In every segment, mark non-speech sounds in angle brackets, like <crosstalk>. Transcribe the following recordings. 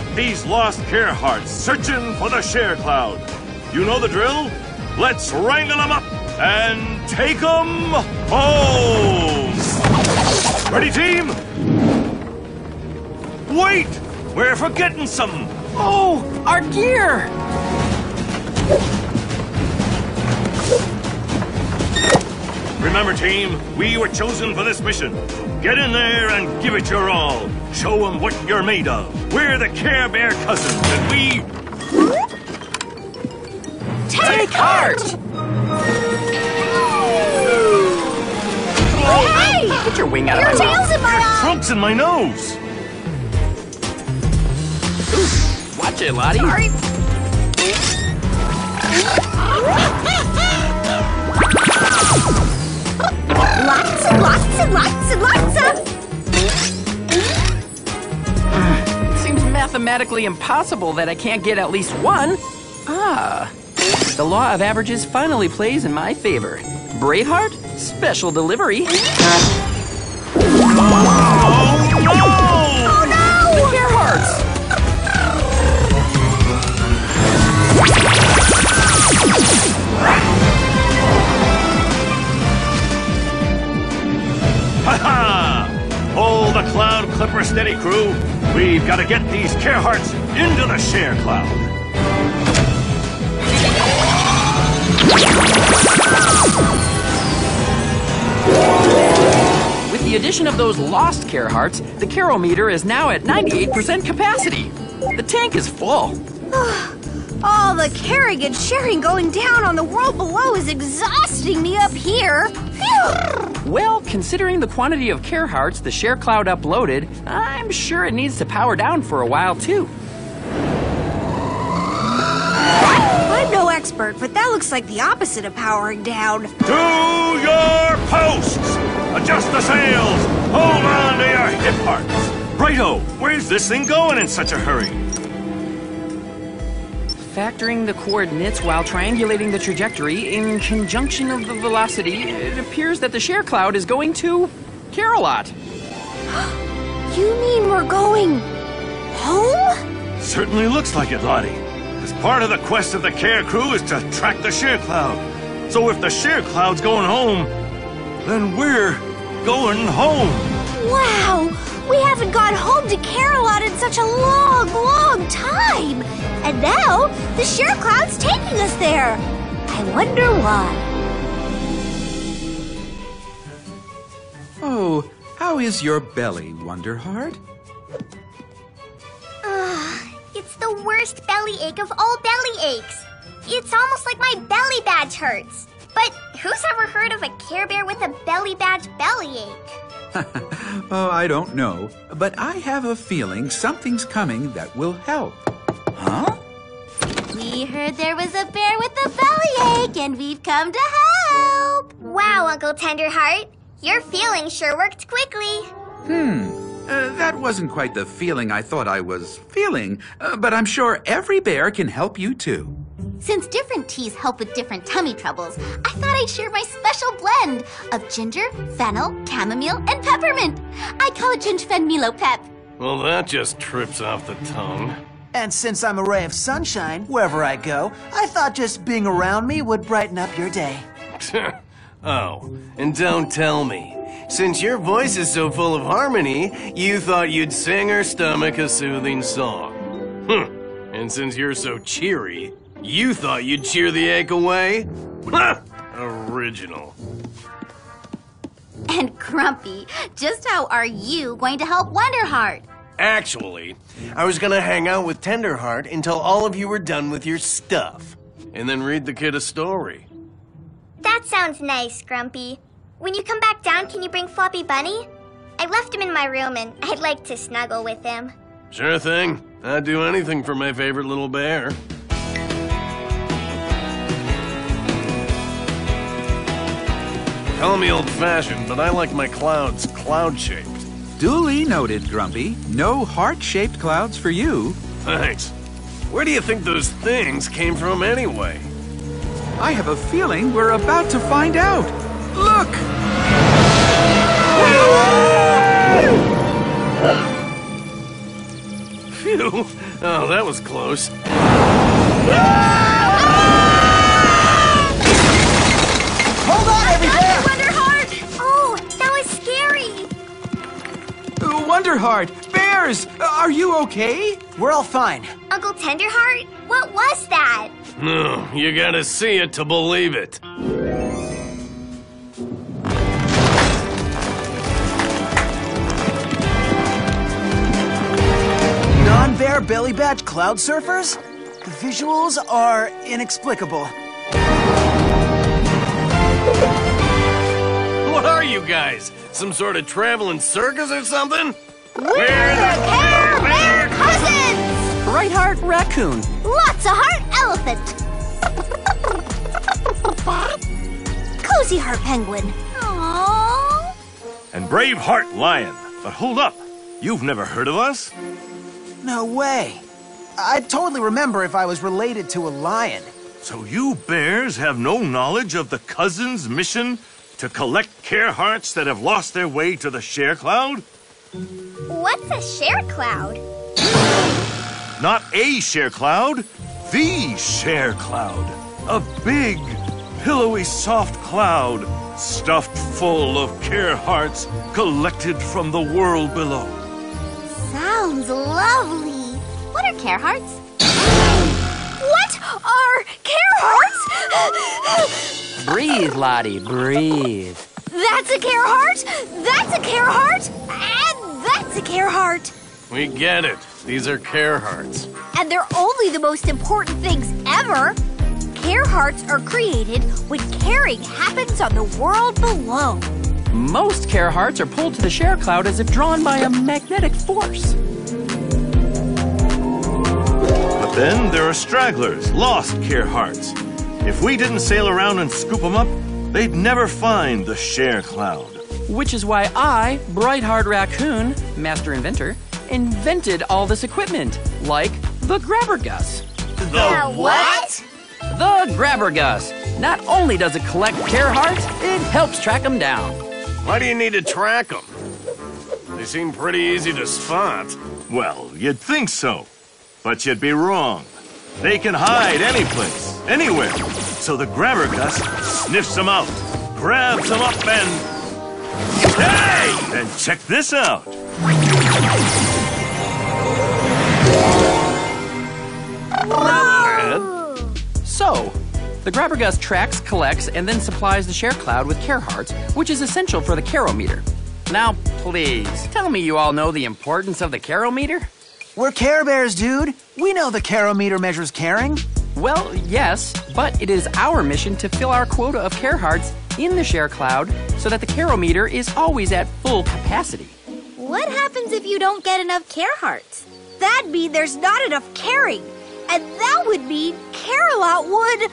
got these lost care hearts searching for the share cloud. You know the drill? Let's wrangle them up and take them home. Ready, team? Wait! We're forgetting something. Oh, our gear! Remember, team, we were chosen for this mission. Get in there and give it your all. Show them what you're made of. We're the Care Bear cousins, and we... Take heart! Hey! Get your wing out Your of my tail's mouth. in my eye! Trunk's in my nose. Watch it, Lottie. Sorry. <laughs> Lots and lots and lots and lots of. Seems mathematically impossible that I can't get at least one. Ah, the law of averages finally plays in my favor. Braveheart, special delivery. <laughs> Ha ha! Hold the Cloud Clipper steady, crew. We've got to get these care hearts into the share cloud. With the addition of those lost care hearts, the carometer is now at 98% capacity. The tank is full. All the caring and sharing going down on the world below is exhausting me up here. Phew! Well, considering the quantity of care hearts the share cloud uploaded, I'm sure it needs to power down for a while too. I'm no expert, but that looks like the opposite of powering down. To your posts! Adjust the sails! Hold on to your hip parts! Righto, where's this thing going in such a hurry? Factoring the coordinates while triangulating the trajectory in conjunction of the velocity, it appears that the share cloud is going to Care-a-Lot. <gasps> You mean we're going home? Certainly looks like it, Lottie. As part of the quest of the care crew is to track the share cloud. So if the share cloud's going home, then we're going home. Wow! We haven't gone home to Care-a-Lot in such a long, long time! And now, the share cloud's taking us there! I wonder why. Oh, how is your belly, Wonderheart? Ah, it's the worst belly ache of all belly aches. It's almost like my belly badge hurts. But who's ever heard of a Care Bear with a belly badge belly ache? <laughs> <laughs> Oh, I don't know, but I have a feeling something's coming that will help. Huh? We heard there was a bear with a bellyache, and we've come to help. Wow, Uncle Tenderheart. Your feeling sure worked quickly. Uh, that wasn't quite the feeling I thought I was feeling, uh, but I'm sure every bear can help you too. Since different teas help with different tummy troubles, I thought I'd share my special blend of ginger, fennel, chamomile, and peppermint. I call it Gingerfen Milo Pep. Well, that just trips off the tongue. And since I'm a ray of sunshine wherever I go, I thought just being around me would brighten up your day. <laughs> oh, and don't tell me. Since your voice is so full of harmony, you thought you'd sing her stomach a soothing song. Hm. And since you're so cheery, you thought you'd cheer the ache away? Original. And Grumpy, just how are you going to help Wonderheart? Actually, I was gonna hang out with Tenderheart until all of you were done with your stuff, and then read the kid a story. That sounds nice, Grumpy. When you come back down, can you bring Floppy Bunny? I left him in my room and I'd like to snuggle with him. Sure thing. I'd do anything for my favorite little bear. Call me old fashioned, but I like my clouds cloud shaped. Duly noted, Grumpy. No heart shaped clouds for you. Thanks. Where do you think those things came from anyway? I have a feeling we're about to find out. Look! Phew, Oh, that was close. Ah! Wonderheart, bears, are you okay? We're all fine. Uncle Tenderheart, what was that? No, you gotta see it to believe it. Non-bear belly badge cloud surfers? The visuals are inexplicable. What are you guys? Some sort of traveling circus or something? We're the Care Bear Cousins! Bright Heart Raccoon. Lotsa heart elephant. Cozy heart penguin. Aww. And Braveheart Lion. But hold up. You've never heard of us? No way. I'd totally remember if I was related to a lion. So you bears have no knowledge of the Cousins' mission to collect care hearts that have lost their way to the Share Cloud? What's a share cloud? Not a Share Cloud, the Share Cloud. A big, pillowy, soft cloud stuffed full of care hearts collected from the world below. Sounds lovely. What are care hearts? What are care hearts? Breathe, Lottie, breathe. That's a care heart. That's a care heart. And that's a care heart. We get it. These are care hearts. And they're only the most important things ever. Care hearts are created when caring happens on the world below. Most care hearts are pulled to the share cloud as if drawn by a magnetic force. But then there are stragglers, lost care hearts. If we didn't sail around and scoop them up, they'd never find the Share Cloud. Which is why I, Bright Heart Raccoon, master inventor, invented all this equipment, like the Grabber Gus. The what? The Grabber Gus. Not only does it collect care hearts, it helps track them down. Why do you need to track them? They seem pretty easy to spot. Well, you'd think so, but you'd be wrong. They can hide any place, anywhere. So the grabber Gus sniffs them out, grabs them up, and. Hey! And check this out. Oh. So, the Grabber Gus tracks, collects, and then supplies the share cloud with care hearts, which is essential for the carometer. Now, please, tell me you all know the importance of the carometer? We're Care Bears, dude. We know the carometer measures caring. Well, yes, but it is our mission to fill our quota of care hearts in the share cloud so that the carometer is always at full capacity. What happens if you don't get enough care hearts? That'd mean there's not enough caring. And that would mean Care-a-Lot would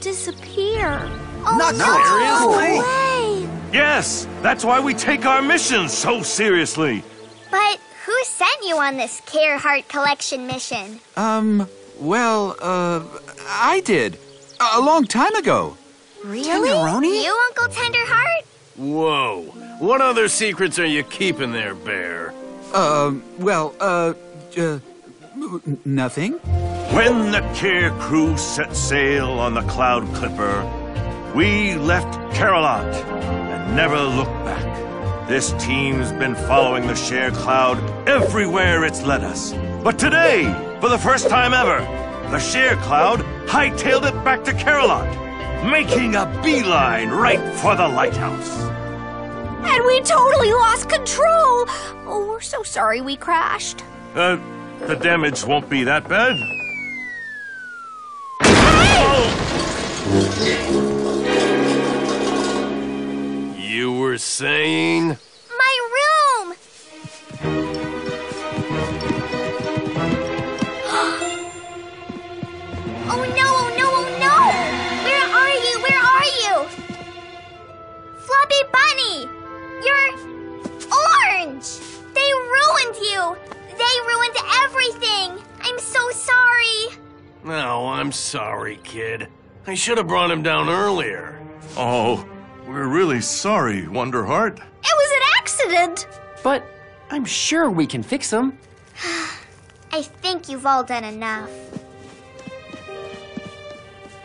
disappear. Oh, Not no. seriously. Way. Yes, that's why we take our mission so seriously. But who sent you on this care heart collection mission? Um, well, uh, I did. A a long time ago. Really? Tenderoni? You, Uncle Tenderheart? Whoa. What other secrets are you keeping there, Bear? Um, well, uh, uh, nothing. When the care crew set sail on the Cloud Clipper, we left Care-a-Lot and never looked back. This team's been following the Share Cloud everywhere it's led us. But today, for the first time ever, the Share Cloud hightailed it back to Care-a-Lot, making a beeline right for the lighthouse. And we totally lost control. Oh, we're so sorry we crashed. Uh, the damage won't be that bad. You were saying? Oh, I'm sorry, kid. I should have brought him down earlier. Oh, we're really sorry, Wonderheart. It was an accident. But I'm sure we can fix him. <sighs> I think you've all done enough.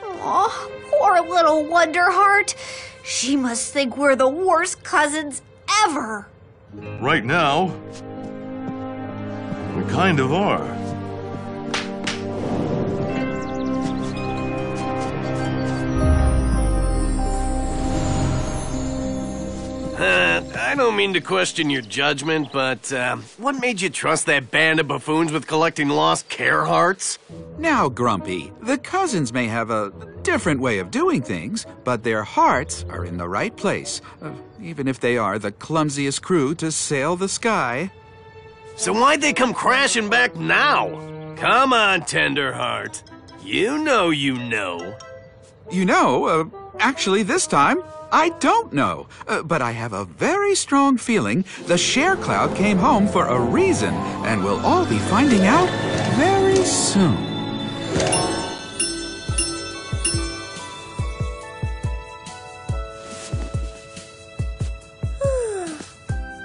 Oh, poor little Wonderheart. She must think we're the worst cousins ever. Right now, we kind of are. Uh, I don't mean to question your judgment, but uh, what made you trust that band of buffoons with collecting lost care hearts? Now, Grumpy, the cousins may have a different way of doing things, but their hearts are in the right place, uh, even if they are the clumsiest crew to sail the sky. So why'd they come crashing back now? Come on, Tenderheart. You know you know. You know, uh, actually, this time, I don't know. Uh, but I have a very strong feeling the Share Cloud came home for a reason, and we'll all be finding out very soon. <sighs>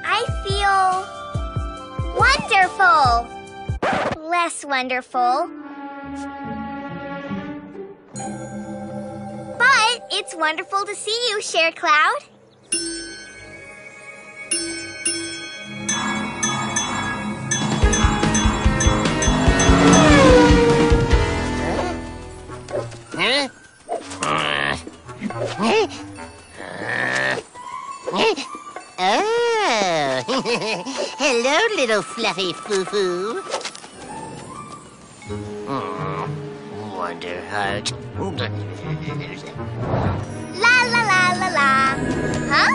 I feel wonderful. Less wonderful. It's wonderful to see you, Share Cloud. Oh, <laughs> hello, little fluffy foo-foo. Hmm. Oh, Wonderheart. La la la la la. Huh?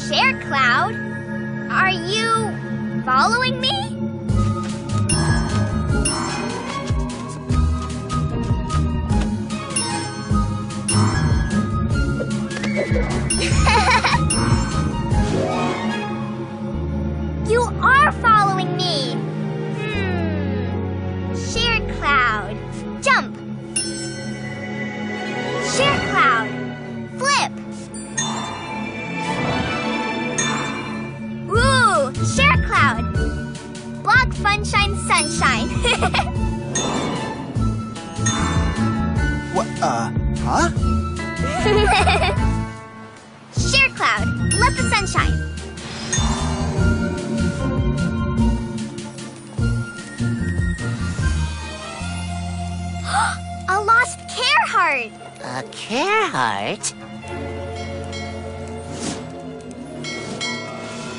Share Cloud? Are you following me?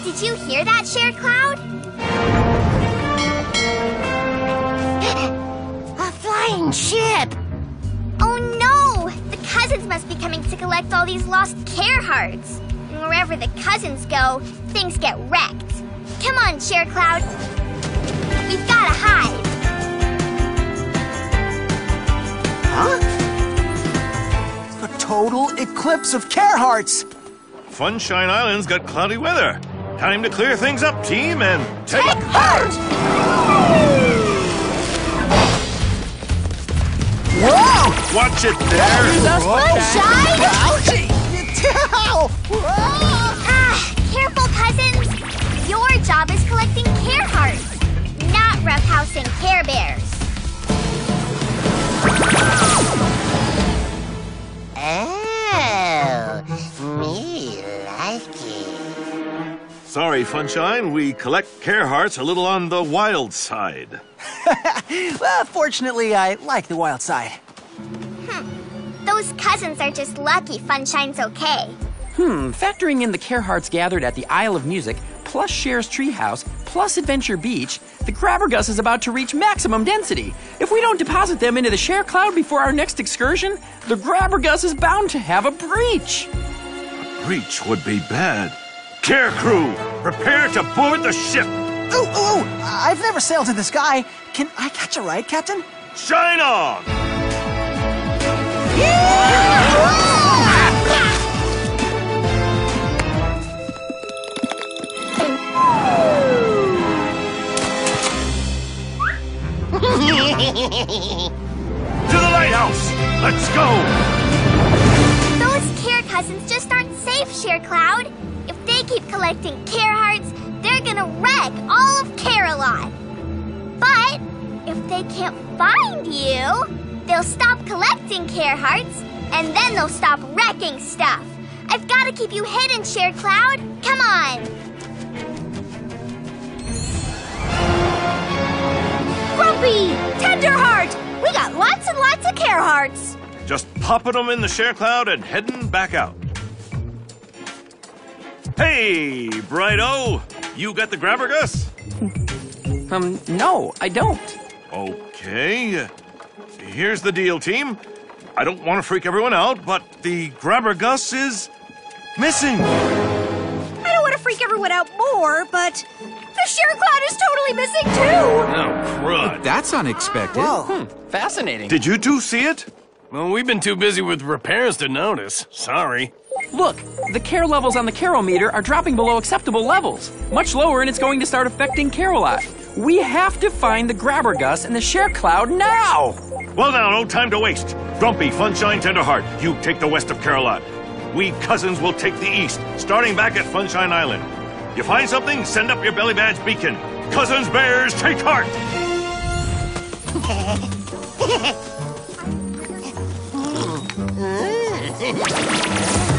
Did you hear that, Share Cloud? <gasps> A flying ship! Oh no! The cousins must be coming to collect all these lost care hearts. And wherever the cousins go, things get wrecked. Come on, Share Cloud. We've gotta hide. Huh? A total eclipse of care hearts! Funshine Island's got cloudy weather. Time to clear things up, team, and take, heart! Whoa! Watch it there. Sunshine! Ouchie! Ow! Ah, careful, cousins. Your job is collecting care hearts, not roughhousing care bears. Oh, Sorry, Funshine. We collect care hearts a little on the wild side. <laughs> Well, fortunately, I like the wild side. Those cousins are just lucky Funshine's okay. Hmm, factoring in the care hearts gathered at the Isle of Music, plus Cher's Treehouse, plus Adventure Beach, the Grabbergus is about to reach maximum density. If we don't deposit them into the Share Cloud before our next excursion, the Grabbergus is bound to have a breach. A breach would be bad. Care crew, prepare to board the ship. Ooh, ooh, ooh! I've never sailed in the sky. Can I catch a ride, Captain? Shine on! <laughs> To the lighthouse! Let's go! Those care cousins just aren't safe, Share Cloud. Keep collecting care hearts, they're they're gonna wreck all of Care-a-Lot. But if they can't find you, they'll stop collecting care hearts, and then they'll stop wrecking stuff. I've got to keep you hidden, Share Cloud. Come on. Grumpy! Tenderheart! We got lots and lots of care hearts. Just popping them in the share cloud and heading back out. Hey, Brighto! You got the grabber, Gus? Um, no, I don't. Okay. Here's the deal, team. I don't want to freak everyone out, but the grabber Gus is missing. I don't want to freak everyone out more, but the Share Cloud is totally missing too. Oh, crud. That's unexpected. Whoa. Fascinating. Did you two see it? Well, we've been too busy with repairs to notice. Sorry. Look, the care levels on the Carometer are dropping below acceptable levels. Much lower, and it's going to start affecting Care-a-Lot. We have to find the Grabber Gus and the Share Cloud now! Well, now, no time to waste. Grumpy, Funshine, Tenderheart, you take the west of Care-a-Lot. We cousins will take the east, starting back at Funshine Island. You find something, send up your belly badge beacon. Cousins Bears, take heart! <laughs>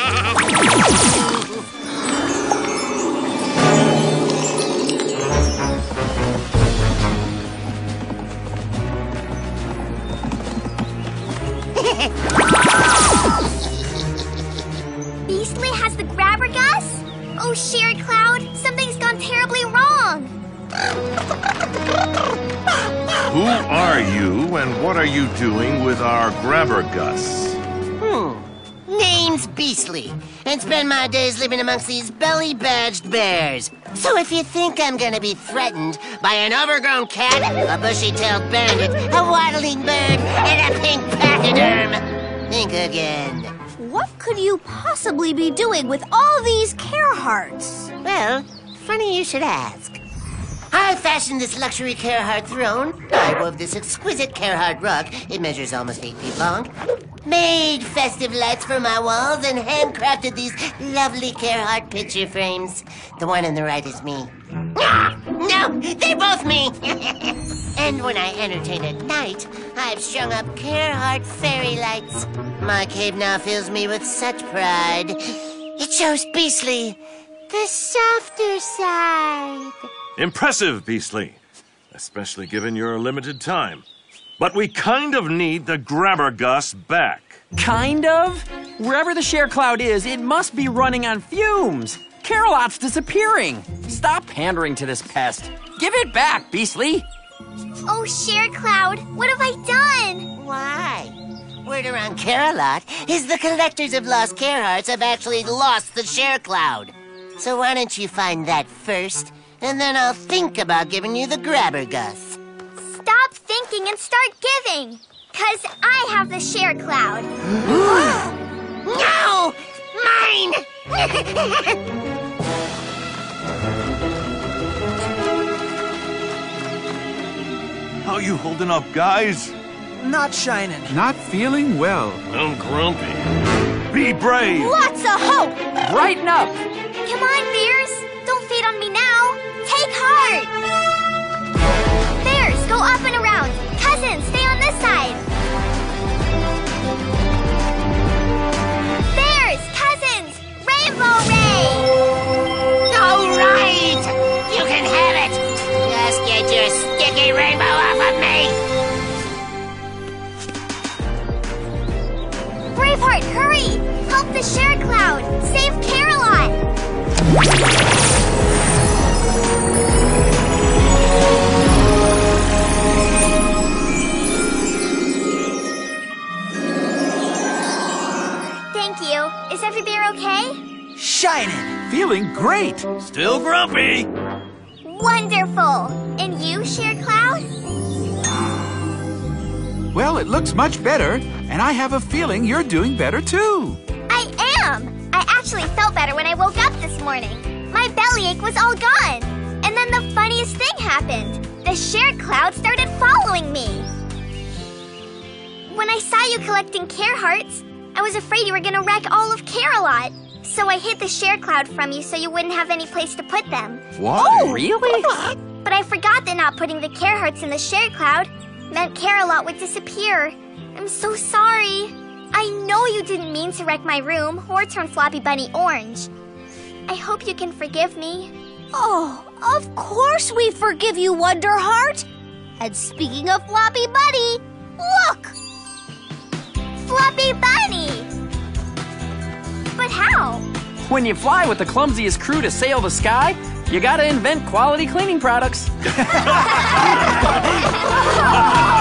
And spend my days living amongst these belly badged bears. So if you think I'm gonna be threatened by an overgrown cat, a bushy tailed bandit, a waddling bird, and a pink pachyderm, think again. What could you possibly be doing with all these care hearts? Well, funny you should ask. I fashioned this luxury care heart throne. I wove this exquisite care heart rug. It measures almost eight feet long. Made festive lights for my walls and handcrafted these lovely care heart picture frames. The one on the right is me. Ah, no, they're both me. <laughs> and when I entertain at night, I've strung up care heart fairy lights. My cave now fills me with such pride. It shows Beastly the softer side. Impressive, Beastly. Especially given your limited time. But we kind of need the grabber Gus back. Kind of? Wherever the Share Cloud is, it must be running on fumes. Care-a-Lot's disappearing. Stop pandering to this pest. Give it back, Beastly. Oh, Share Cloud, what have I done? Why? Word around Care-a-Lot is the collectors of lost care hearts have actually lost the share cloud. So why don't you find that first, and then I'll think about giving you the grabber Gus. Stop thinking and start giving. Cause I have the Share Cloud. <gasps> No! Mine! <laughs> How you holding up, guys? Not shining. Not feeling well. I'm grumpy. Be brave! Lots of hope! Brighten up. Braveheart, hurry! Help the Share Cloud. Save Care-a-Lot. Thank you. Is every bear okay? Shining. Feeling great. Still grumpy. Wonderful. And you, Share Cloud? Well, it looks much better, and I have a feeling you're doing better too. I am. I actually felt better when I woke up this morning. My bellyache was all gone. And then the funniest thing happened. The Share Cloud started following me. When I saw you collecting care hearts, I was afraid you were gonna wreck all of Care-a-Lot. So I hid the share cloud from you so you wouldn't have any place to put them. Why? Oh, really? But I forgot that not putting the care hearts in the share cloud meant Care-a-Lot would disappear. I'm so sorry. I know you didn't mean to wreck my room or turn Floppy Bunny orange. I hope you can forgive me. Oh, of course we forgive you, Wonderheart. And speaking of Floppy Bunny, look! Floppy Bunny! But how? When you fly with the clumsiest crew to sail the sky, you gotta invent quality cleaning products. <laughs> <laughs>